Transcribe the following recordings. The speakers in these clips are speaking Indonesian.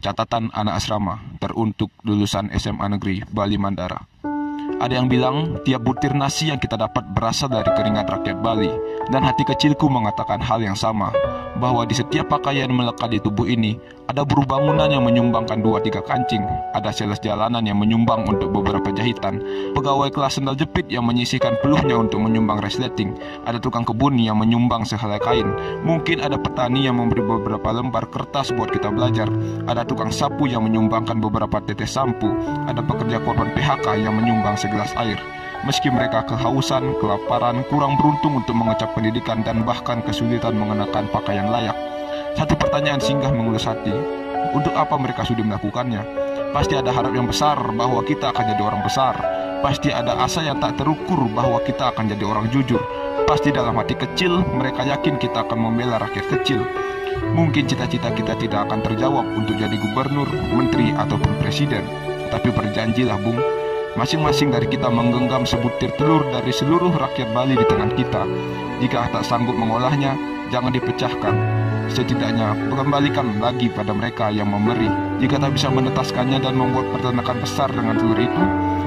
Catatan anak asrama teruntuk lulusan SMA Negeri Bali Mandara. Ada yang bilang tiap butir nasi yang kita dapat berasal dari keringat rakyat Bali. Dan hati kecilku mengatakan hal yang sama bahwa di setiap pakaian melekat di tubuh ini ada buruh bangunan yang menyumbangkan dua tiga kancing, ada sales jalanan yang menyumbang untuk beberapa jahitan, pegawai kelas sendal jepit yang menyisihkan peluhnya untuk menyumbang resleting, ada tukang kebun yang menyumbang sehelai kain, mungkin ada petani yang memberi beberapa lembar kertas buat kita belajar, ada tukang sapu yang menyumbangkan beberapa tetes sampo, ada pekerja korban PHK yang menyumbang segelas air. Meski mereka kehausan, kelaparan, kurang beruntung untuk mengecap pendidikan dan bahkan kesulitan mengenakan pakaian layak, satu pertanyaan singgah mengulus hati. Untuk apa mereka sudah melakukannya? Pasti ada harap yang besar bahwa kita akan jadi orang besar. Pasti ada asa yang tak terukur bahwa kita akan jadi orang jujur. Pasti dalam hati kecil mereka yakin kita akan membela rakyat kecil. Mungkin cita-cita kita tidak akan terjawab untuk jadi gubernur, menteri, ataupun presiden. Tapi berjanjilah Bung, masing-masing dari kita menggenggam sebutir telur dari seluruh rakyat Bali di tangan kita. Jika tak sanggup mengolahnya, jangan dipecahkan. Setidaknya kembalikan lagi pada mereka yang memberi. Jika tak bisa menetaskannya dan membuat peternakan besar dengan telur itu,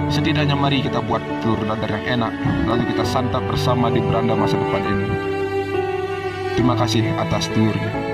setidaknya mari kita buat telur dadar yang enak, lalu kita santap bersama di beranda masa depan ini. Terima kasih atas telurnya.